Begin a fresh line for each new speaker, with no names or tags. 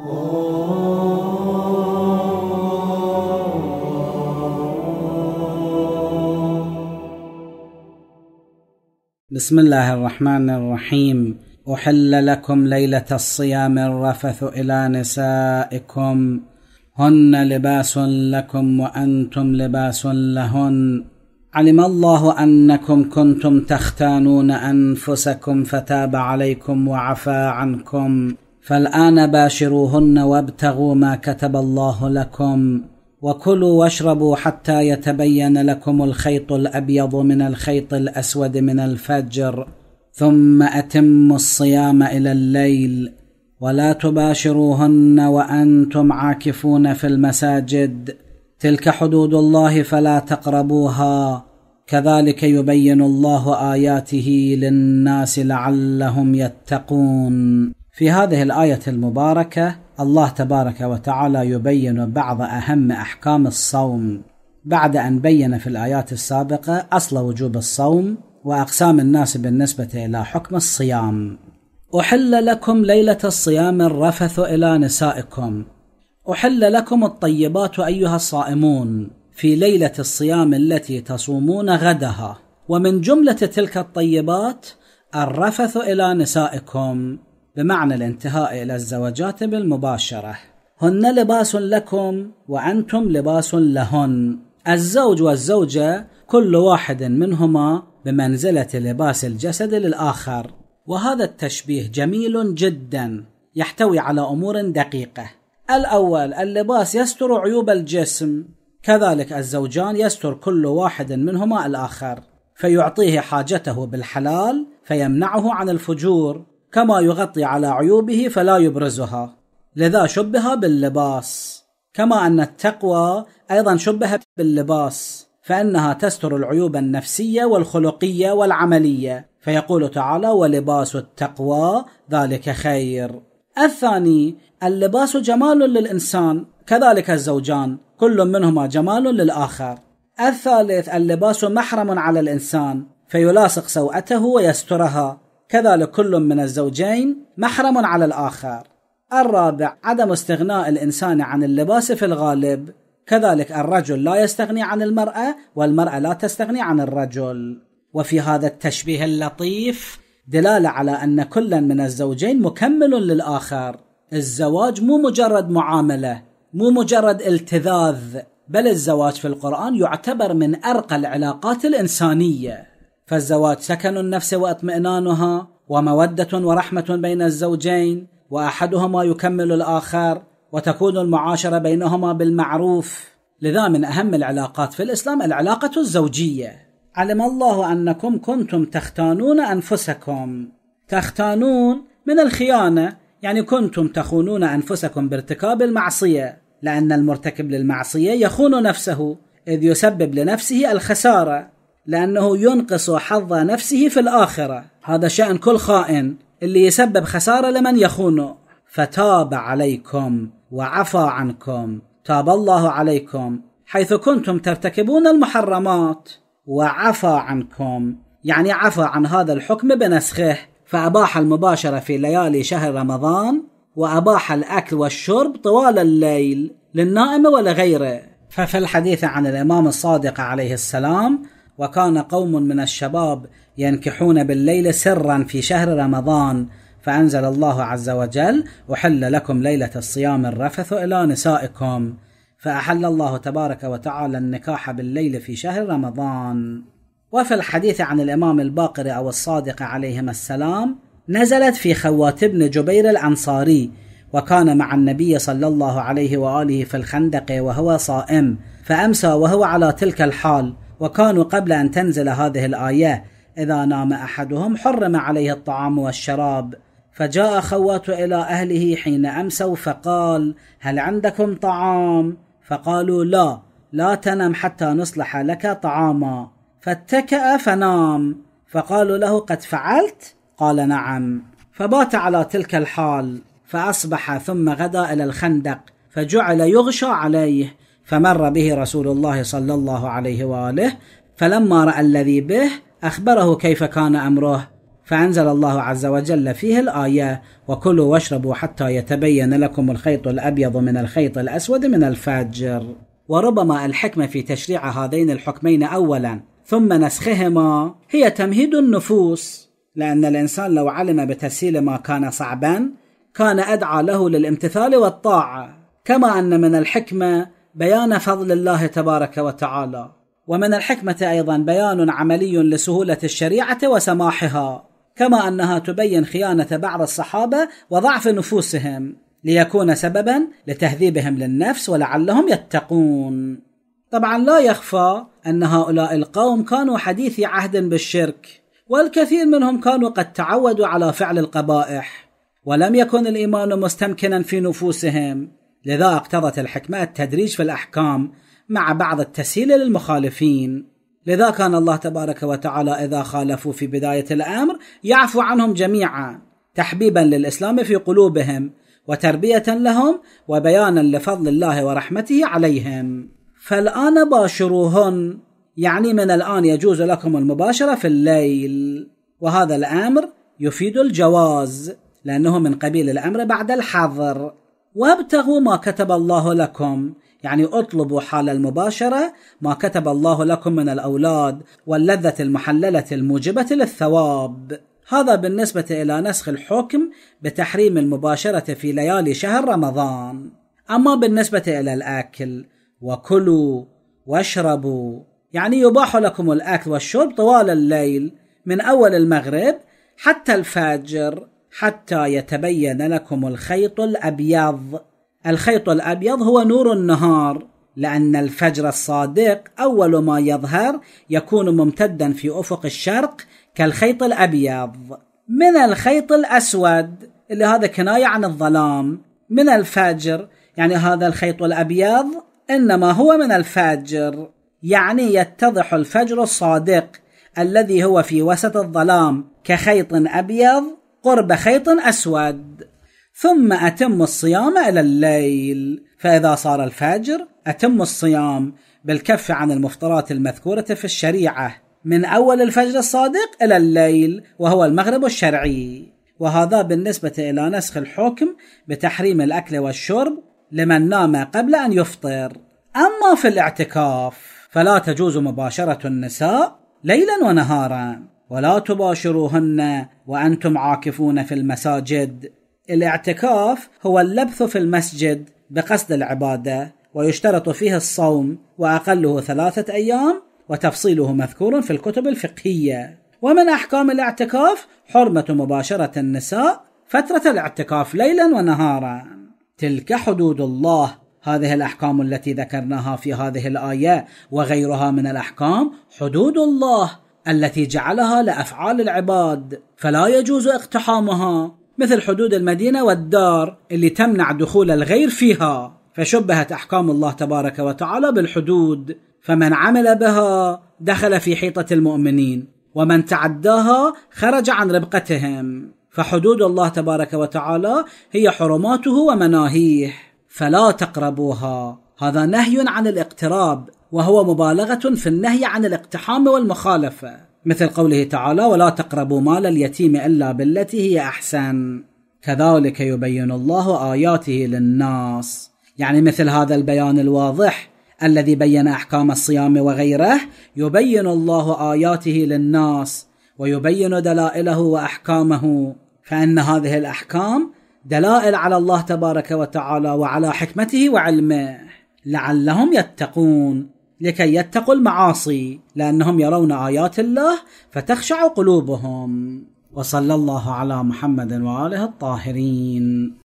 بسم الله الرحمن الرحيم. أحل لكم ليلة الصيام الرفث إلى نسائكم. هن لباس لكم وأنتم لباس لهن. علم الله أنكم كنتم تختانون أنفسكم فتاب عليكم وعفى عنكم. فالآن باشروهن وابتغوا ما كتب الله لكم وكلوا واشربوا حتى يتبين لكم الخيط الأبيض من الخيط الأسود من الفجر ثم أتموا الصيام إلى الليل. ولا تباشروهن وأنتم عاكفون في المساجد. تلك حدود الله فلا تقربوها. كذلك يبين الله آياته للناس لعلهم يتقون. في هذه الآية المباركة الله تبارك وتعالى يبين بعض أهم أحكام الصوم. بعد أن بين في الآيات السابقة أصل وجوب الصوم وأقسام الناس بالنسبة إلى حكم الصيام. أحل لكم ليلة الصيام الرفث إلى نسائكم. أحل لكم الطيبات أيها الصائمون في ليلة الصيام التي تصومون غدها. ومن جملة تلك الطيبات الرفث إلى نسائكم. بمعنى الانتهاء إلى الزواجات بالمباشرة. هن لباس لكم وأنتم لباس لهن. الزوج والزوجة كل واحد منهما بمنزلة لباس الجسد للآخر. وهذا التشبيه جميل جدا يحتوي على أمور دقيقة. الأول اللباس يستر عيوب الجسم. كذلك الزوجان يستر كل واحد منهما الآخر فيعطيه حاجته بالحلال فيمنعه عن الفجور. كما يغطي على عيوبه فلا يبرزها. لذا شبه باللباس. كما أن التقوى أيضا شبهت باللباس فإنها تستر العيوب النفسية والخلقية والعملية. فيقول تعالى ولباس التقوى ذلك خير. الثاني اللباس جمال للإنسان كذلك الزوجان كل منهما جمال للآخر. الثالث اللباس محرم على الإنسان فيلاصق سوءته ويسترها. كذلك كل من الزوجين محرم على الآخر. الرابع عدم استغناء الإنسان عن اللباس في الغالب. كذلك الرجل لا يستغني عن المرأة والمرأة لا تستغني عن الرجل. وفي هذا التشبيه اللطيف دلالة على أن كلا من الزوجين مكمل للآخر. الزواج مو مجرد معاملة مو مجرد التذاذ بل الزواج في القرآن يعتبر من أرقى العلاقات الإنسانية. فالزواج سكن النفس وإطمئنانها ومودة ورحمة بين الزوجين وأحدهما يكمل الآخر وتكون المعاشرة بينهما بالمعروف. لذا من أهم العلاقات في الإسلام العلاقة الزوجية. علم الله أنكم كنتم تختانون أنفسكم. تختانون من الخيانة يعني كنتم تخونون أنفسكم بارتكاب المعصية لأن المرتكب للمعصية يخون نفسه إذ يسبب لنفسه الخسارة. لأنه ينقص حظ نفسه في الآخرة. هذا شأن كل خائن اللي يسبب خسارة لمن يخونه. فتاب عليكم وعفى عنكم. تاب الله عليكم. حيث كنتم ترتكبون المحرمات. وعفى عنكم. يعني عفى عن هذا الحكم بنسخه. فأباح المباشرة في ليالي شهر رمضان. وأباح الأكل والشرب طوال الليل للنائم ولغيره. ففي الحديث عن الإمام الصادق عليه السلام وكان قوم من الشباب ينكحون بالليل سرا في شهر رمضان فأنزل الله عز وجل أحل لكم ليلة الصيام الرفث إلى نسائكم. فأحل الله تبارك وتعالى النكاح بالليل في شهر رمضان. وفي الحديث عن الإمام الباقر أو الصادق عليهما السلام نزلت في خوات بن جبير الأنصاري وكان مع النبي صلى الله عليه وآله في الخندق وهو صائم فأمسى وهو على تلك الحال. وكانوا قبل أن تنزل هذه الآية إذا نام أحدهم حرم عليه الطعام والشراب. فجاء خوات إلى أهله حين أمسوا فقال هل عندكم طعام؟ فقالوا لا لا تنم حتى نصلح لك طعاما. فاتكأ فنام. فقالوا له قد فعلت؟ قال نعم. فبات على تلك الحال فأصبح ثم غدا إلى الخندق فجعل يغشى عليه. فمر به رسول الله صلى الله عليه وآله فلما رأى الذي به أخبره كيف كان أمره. فأنزل الله عز وجل فيه الآية وكلوا واشربوا حتى يتبين لكم الخيط الأبيض من الخيط الأسود من الفجر. وربما الحكمة في تشريع هذين الحكمين أولا ثم نسخهما هي تمهيد النفوس. لأن الإنسان لو علم بتسهيل ما كان صعبا كان أدعى له للامتثال والطاعة. كما أن من الحكمة بيان فضل الله تبارك وتعالى. ومن الحكمة أيضا بيان عملي لسهولة الشريعة وسماحها كما أنها تبين خيانة بعض الصحابة وضعف نفوسهم ليكون سببا لتهذيبهم للنفس ولعلهم يتقون. طبعا لا يخفى أن هؤلاء القوم كانوا حديثي عهد بالشرك والكثير منهم كانوا قد تعودوا على فعل القبائح ولم يكن الإيمان مستمكنا في نفوسهم. لذا اقتضت الحكمة التدريج في الأحكام مع بعض التسهيل للمخالفين. لذا كان الله تبارك وتعالى إذا خالفوا في بداية الأمر يعفو عنهم جميعا تحبيبا للإسلام في قلوبهم وتربية لهم وبيانا لفضل الله ورحمته عليهم. فالآن باشروهن يعني من الآن يجوز لكم المباشرة في الليل. وهذا الأمر يفيد الجواز لأنه من قبيل الأمر بعد الحظر. وابتغوا ما كتب الله لكم. يعني اطلبوا حال المباشرة ما كتب الله لكم من الأولاد واللذة المحللة الموجبة للثواب. هذا بالنسبة إلى نسخ الحكم بتحريم المباشرة في ليالي شهر رمضان. أما بالنسبة إلى الأكل وكلوا واشربوا. يعني يباح لكم الأكل والشرب طوال الليل من أول المغرب حتى الفجر. حتى يتبين لكم الخيط الأبيض. الخيط الأبيض هو نور النهار لأن الفجر الصادق أول ما يظهر يكون ممتدا في أفق الشرق كالخيط الأبيض. من الخيط الأسود اللي هذا كناية عن الظلام. من الفجر يعني هذا الخيط الأبيض إنما هو من الفجر يعني يتضح الفجر الصادق الذي هو في وسط الظلام كخيط أبيض قرب خيط أسود. ثم أتم الصيام إلى الليل. فإذا صار الفجر أتم الصيام بالكف عن المفطرات المذكورة في الشريعة. من أول الفجر الصادق إلى الليل وهو المغرب الشرعي. وهذا بالنسبة إلى نسخ الحكم بتحريم الأكل والشرب لمن نام قبل أن يفطر. أما في الاعتكاف فلا تجوز مباشرة النساء ليلا ونهارا. ولا تباشروهن وأنتم عاكفون في المساجد. الاعتكاف هو اللبث في المسجد بقصد العبادة ويشترط فيه الصوم وأقله ثلاثة أيام وتفصيله مذكور في الكتب الفقهية. ومن أحكام الاعتكاف حرمة مباشرة النساء فترة الاعتكاف ليلا ونهارا. تلك حدود الله. هذه الأحكام التي ذكرناها في هذه الآية وغيرها من الأحكام حدود الله. التي جعلها لأفعال العباد فلا يجوز اقتحامها مثل حدود المدينة والدار اللي تمنع دخول الغير فيها. فشبهت أحكام الله تبارك وتعالى بالحدود فمن عمل بها دخل في حيطة المؤمنين ومن تعداها خرج عن ربقتهم. فحدود الله تبارك وتعالى هي حرماته ومناهيه فلا تقربوها. هذا نهي عن الاقتراب. وهو مبالغة في النهي عن الاقتحام والمخالفة مثل قوله تعالى ولا تقربوا مال اليتيم إلا بالتي هي أحسن كذلك يبين الله آياته للناس. يعني مثل هذا البيان الواضح الذي بين أحكام الصيام وغيره يبين الله آياته للناس ويبين دلائله وأحكامه. فإن هذه الأحكام دلائل على الله تبارك وتعالى وعلى حكمته وعلمه لعلهم يتقون. لكي يتقوا المعاصي لأنهم يرون آيات الله فتخشع قلوبهم. وصلى الله على محمد وآله الطاهرين.